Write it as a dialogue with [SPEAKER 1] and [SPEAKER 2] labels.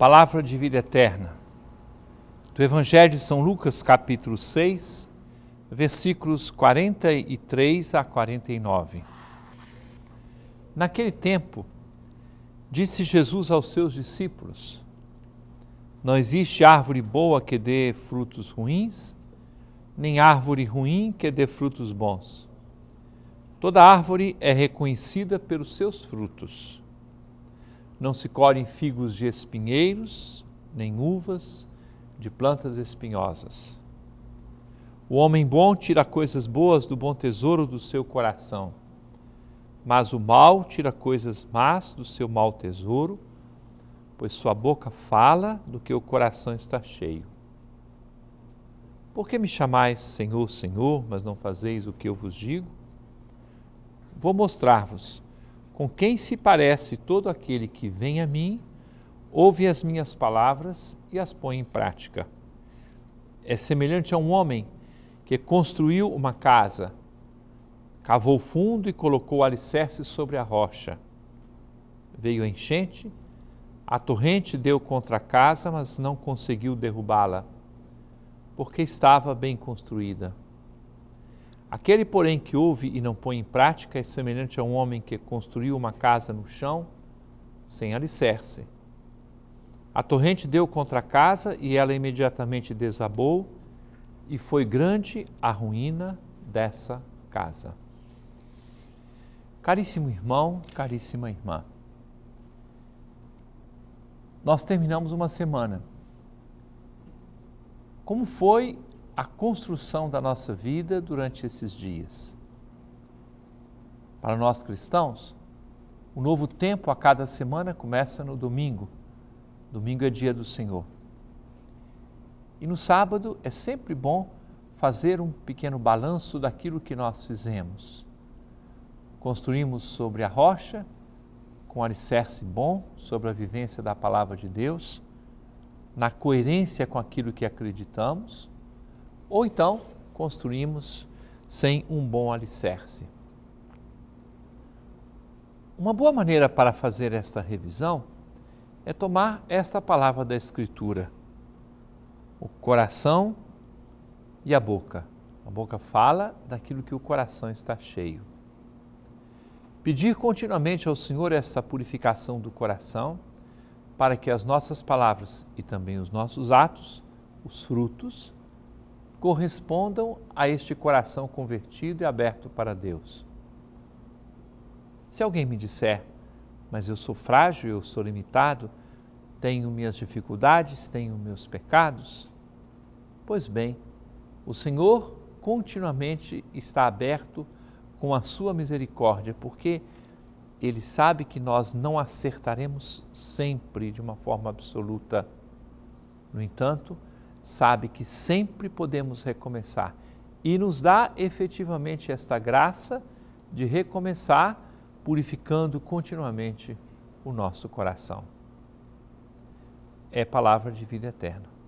[SPEAKER 1] Palavra de vida eterna. Do Evangelho de São Lucas, capítulo 6, versículos 43 a 49. Naquele tempo, disse Jesus aos seus discípulos: Não existe árvore boa que dê frutos ruins, nem árvore ruim que dê frutos bons. Toda árvore é reconhecida pelos seus frutos. Não se colhem figos de espinheiros, nem uvas de plantas espinhosas. O homem bom tira coisas boas do bom tesouro do seu coração, mas o mal tira coisas más do seu mau tesouro, pois sua boca fala do que o coração está cheio. Por que me chamais Senhor, Senhor, mas não fazeis o que eu vos digo? Vou mostrar-vos com quem se parece todo aquele que vem a mim, ouve as minhas palavras e as põe em prática. É semelhante a um homem que construiu uma casa, cavou fundo e colocou alicerces sobre a rocha. Veio a enchente, a torrente deu contra a casa, mas não conseguiu derrubá-la, porque estava bem construída. Aquele, porém, que ouve e não põe em prática é semelhante a um homem que construiu uma casa no chão sem alicerce. A torrente deu contra a casa e ela imediatamente desabou, e foi grande a ruína dessa casa. Caríssimo irmão, caríssima irmã, nós terminamos uma semana. Como foi a construção da nossa vida durante esses dias. Para nós cristãos, o novo tempo a cada semana começa no domingo. Domingo é dia do Senhor. E no sábado é sempre bom fazer um pequeno balanço daquilo que nós fizemos. Construímos sobre a rocha, com alicerce bom, sobre a vivência da palavra de Deus, na coerência com aquilo que acreditamos ou então construímos sem um bom alicerce. Uma boa maneira para fazer esta revisão é tomar esta palavra da Escritura: o coração e a boca. A boca fala daquilo que o coração está cheio. Pedir continuamente ao Senhor esta purificação do coração, para que as nossas palavras e também os nossos atos, os frutos, correspondam a este coração convertido e aberto para Deus. Se alguém me disser, mas eu sou frágil, eu sou limitado, tenho minhas dificuldades, tenho meus pecados, pois bem, o Senhor continuamente está aberto com a sua misericórdia, porque Ele sabe que nós não acertaremos sempre de uma forma absoluta. No entanto, sabe que sempre podemos recomeçar e nos dá efetivamente esta graça de recomeçar, purificando continuamente o nosso coração. É palavra de vida eterna.